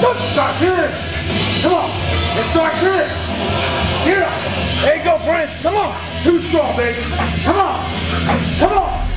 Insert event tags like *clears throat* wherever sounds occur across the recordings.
Good. Start good. Come on. Let's start. Get up. There you go, Prince. Come on. Too strong, baby. Come on. Come on.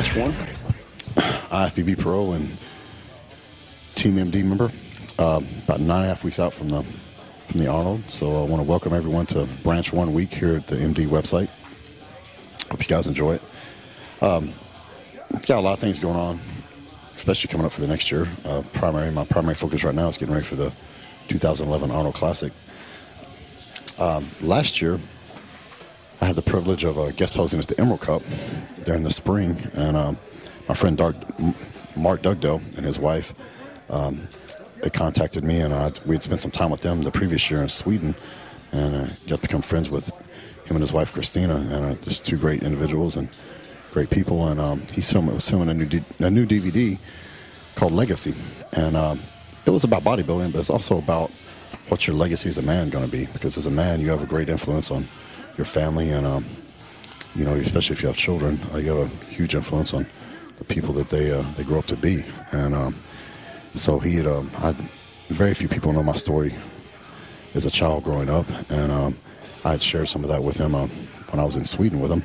Branch Warren, IFBB Pro and Team MD member. Um, about nine and a half weeks out from the from the Arnold, so I want to welcome everyone to Branch Warren week here at the MD website. Hope you guys enjoy it. Um, got a lot of things going on, especially coming up for the next year. Uh, primary, my primary focus right now is getting ready for the 2011 Arnold Classic. Um, last year, I had the privilege of uh, guest hosting at the Emerald Cup there in the spring, and um, my friend Dark, Mark Dugdale and his wife, um, they contacted me, and uh, we had spent some time with them the previous year in Sweden, and uh, got to become friends with him and his wife Christina, and uh, just two great individuals and great people. And um, he's filming, was filming a new D- a new DVD called Legacy, and um, it was about bodybuilding, but it's also about what's your legacy as a man going to be? Because as a man, you have a great influence on your family, and um, you know, especially if you have children, uh, you have a huge influence on the people that they uh, they grow up to be. And um, so he had, um, I very few people know my story as a child growing up, and um, I had shared some of that with him uh, when I was in Sweden with him.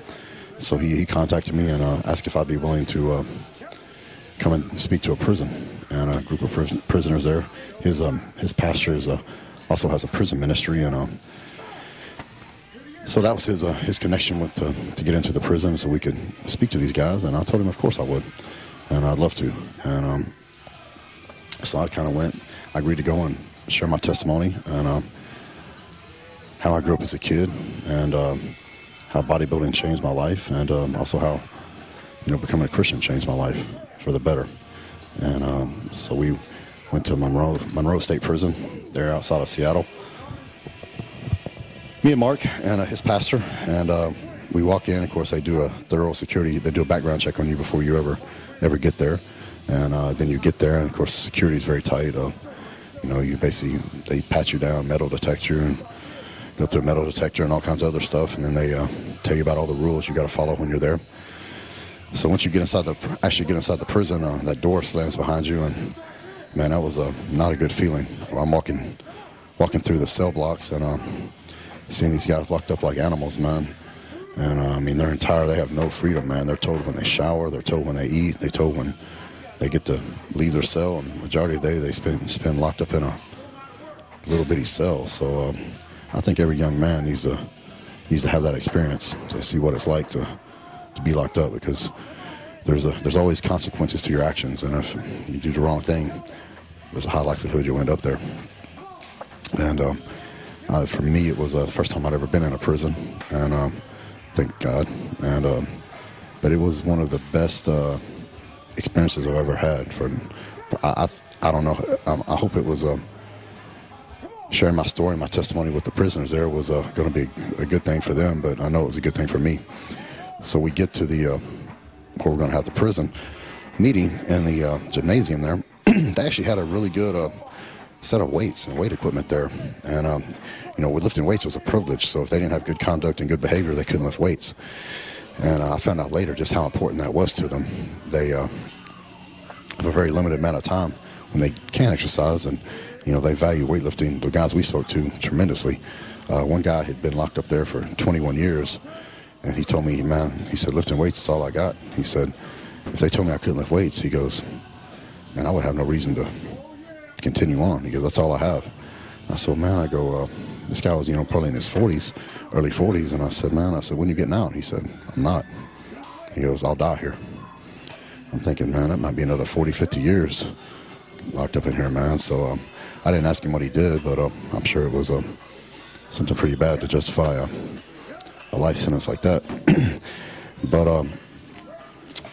So he, he contacted me and uh, asked if I'd be willing to uh, come and speak to a prison and a group of pris- prisoners there. His um, his pastor is also has a prison ministry, and um, so that was his uh, his connection with to, to get into the prison, so we could speak to these guys. And I told him, of course, I would, and I'd love to. And um, so I kind of went. I agreed to go and share my testimony and um, how I grew up as a kid, and um, how bodybuilding changed my life, and um, also how you know becoming a Christian changed my life for the better. And so we went to Monroe Monroe State Prison there outside of Seattle. Me and Mark and uh, his pastor, and uh, we walk in. Of course, they do a thorough security. They do a background check on you before you ever ever get there, and uh, then you get there. And of course, the security is very tight. Uh, you know, you basically they pat you down, metal detector, and go through a metal detector and all kinds of other stuff, and then they uh, tell you about all the rules you got to follow when you're there. So once you get inside the actually get inside the prison, uh, that door slams behind you, and man, that was not a good feeling. I'm walking walking through the cell blocks and um, seeing these guys locked up like animals, man. And uh, I mean, they're entire. They have no freedom, man. They're told when they shower. They're told when they eat. They're told when they get to leave their cell. And majority of the day, they spend spend locked up in a little bitty cell. So um, I think every young man needs to needs to have that experience to see what it's like to to be locked up because there's a there's always consequences to your actions, and if you do the wrong thing, there's a high likelihood you'll end up there. And um, uh, for me, it was the first time I'd ever been in a prison, and um, thank God. And um, but it was one of the best uh, experiences I've ever had. For I, I, I don't know. Um, I hope it was. Um, sharing my story, my testimony with the prisoners there was uh, going to be a good thing for them, but I know it was a good thing for me. So we get to the uh, where we're going to have the prison meeting in the uh, gymnasium there. *clears throat* they actually had a really good set of weights and weight equipment there, and um, you know, with lifting weights was a privilege. So if they didn't have good conduct and good behavior, they couldn't lift weights. And uh, I found out later just how important that was to them. They uh, have a very limited amount of time when they can exercise, and you know they value weightlifting. The guys we spoke to tremendously. Uh, one guy had been locked up there for 21 years, and he told me, "Man, he said lifting weights is all I got." He said, "If they told me I couldn't lift weights, he goes, man, I would have no reason to continue on." Goes, "That's all I have." I said, "Man," I go, uh, "This guy was, you know, probably in his 40s, early 40s," and I said, "Man," I said, "When you getting out?" He said, "I'm not." He goes, "I'll die here." I'm thinking, man, that might be another 40, 50 years locked up in here, man. So um, I didn't ask him what he did, but uh, I'm sure it was uh, something pretty bad to justify a, a life sentence like that. *clears throat* but um,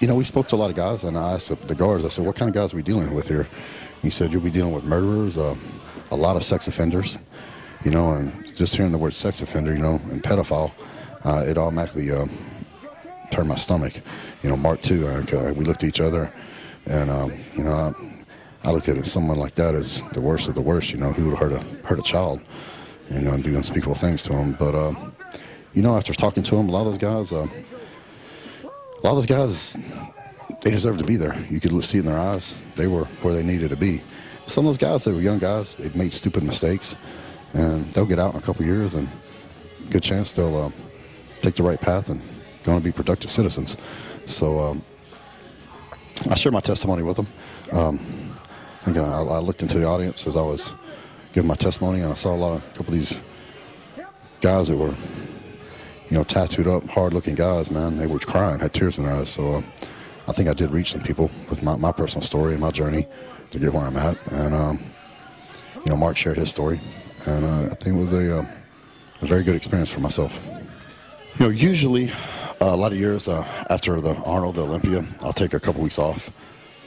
you know, we spoke to a lot of guys, and I asked the guards. I said, "What kind of guys are we dealing with here?" He said, "You'll be dealing with murderers, uh, a lot of sex offenders." You know, and just hearing the word sex offender, you know, and pedophile, uh, it automatically uh, turned my stomach. You know, Mark too. Uh, we looked at each other, and um, you know, I, I look at someone like that as the worst of the worst. You know, who would hurt a hurt a child, you know, and do unspeakable things to him. But uh, you know, after talking to him, a lot of those guys, uh, a lot of those guys, they deserve to be there. You could see in their eyes they were where they needed to be. Some of those guys, they were young guys. They'd made stupid mistakes and they'll get out in a couple years, and good chance they'll uh, take the right path and going to be productive citizens. So um, I shared my testimony with them. Um, I, I, looked into the audience as I was giving my testimony, and I saw a lot of a couple of these guys that were, you know, tattooed up, hard-looking guys. Man, they were crying, had tears in their eyes. So uh, I think I did reach some people with my, my personal story and my journey to get where I'm at. And um, you know, Mark shared his story and uh, I think it was a, uh, a, very good experience for myself. You know, usually uh, a lot of years uh, after the Arnold, the Olympia, I'll take a couple weeks off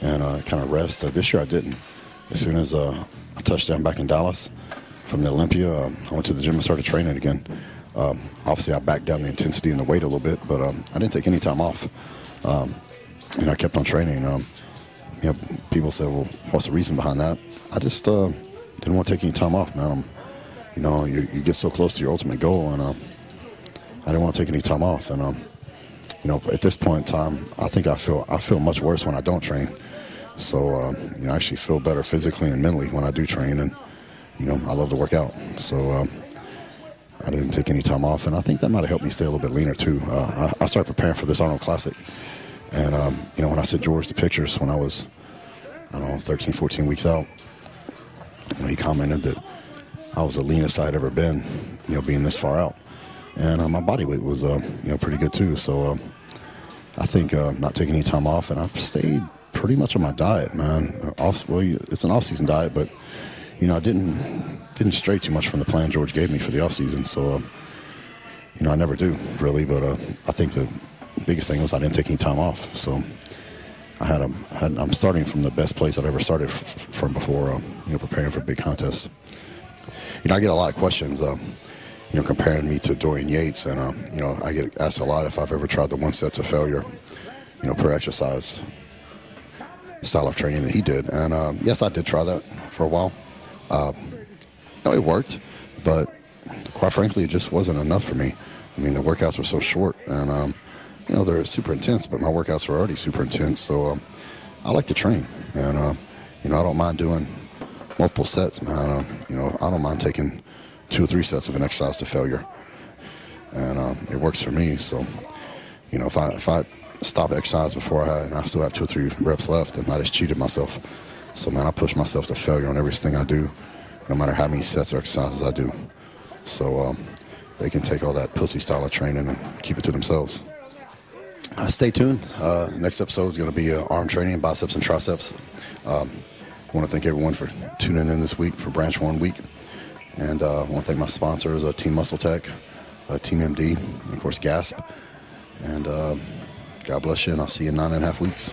and uh, kind of rest. this year I didn't. As soon as I touched down back in Dallas from the Olympia, I went to the gym and started training again. Um, obviously, I backed down the intensity and the weight a little bit, but um, I didn't take any time off. Um, and I kept on training. Um, you know, people said, "Well, what's the reason behind that?" I just uh, didn't want to take any time off, man. I'm, you know, you, you get so close to your ultimate goal, and uh, I didn't want to take any time off. And um, you know, at this point in time, I think I feel I feel much worse when I don't train. So uh, you know, I actually feel better physically and mentally when I do train, and you know, I love to work out. So. Um, I didn't take any time off, and I think that might have helped me stay a little bit leaner too. Uh, I, I, started preparing for this Arnold Classic, and um, you know when I sent George the pictures when I was, I don't know, 13, 14 weeks out, you know, he commented that I was the leanest I'd ever been, you know, being this far out. And uh, my body weight was, uh, you know, pretty good too. So uh, I think uh, not taking any time off, and I've stayed pretty much on my diet, man. Off, well, it's an off-season diet, but you know, I didn't didn't stray too much from the plan George gave me for the off-season. So, uh, you know, I never do really, but uh, I think the biggest thing was I didn't take any time off. So. I had, a, had I'm starting from the best place I've ever started f- from before, you know, preparing for big contest you know, I get a lot of questions, um, you know, comparing me to Dorian Yates, and um, you know, I get asked a lot if I've ever tried the one set to failure, you know, per exercise style of training that he did, and um, yes, I did try that for a while. Uh, no, it worked, but quite frankly, it just wasn't enough for me. I mean, the workouts were so short, and um, you know, they're super intense, but my workouts are already super intense, so um, I like to train, and uh, you know, I don't mind doing multiple sets, man. Uh, you know, I don't mind taking two or three sets of an exercise to failure, and uh, it works for me. So, you know, if I if I stop exercise before I and I still have two or three reps left, then I just cheated myself. So, man, I push myself to failure on everything I do, no matter how many sets or exercises I do. So, um, they can take all that pussy style of training and keep it to themselves. Uh, stay tuned. Uh, next episode is going to be uh, arm training, biceps and triceps. Um, I want to thank everyone for tuning in this week for Branch Warren Week. And uh, I want to thank my sponsors, uh, Team Muscle Tech, uh, Team MD, and of course, GASP. And uh, God bless you, and I'll see you in nine and a half weeks.